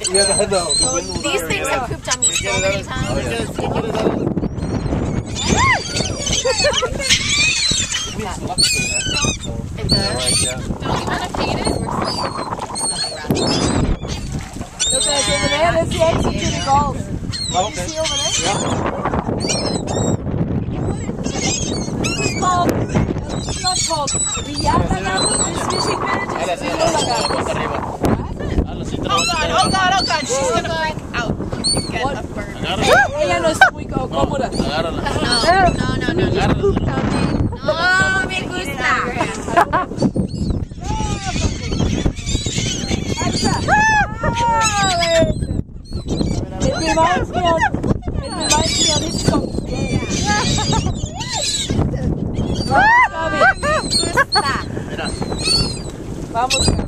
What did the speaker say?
Yeah, no, the wind These things bad. have pooped on me so many times. It means that. So, It does. Don't you want to feed it? Look guys over there, that's the exit to the golf. Oh, okay. see over there? Yeah. This called, it's not called Villata Gardens, fishing village is Villata Gardens. Oh God, oh God, oh God, she's gonna freak out. Get What? a bird. Ella no está muy cómoda. Agárrala. No, no, no, no. You. No, me gusta. It reminds me of, it reminds me of this song. Vamos, Gaby. Gusta. Mira. Vamos, Gaby.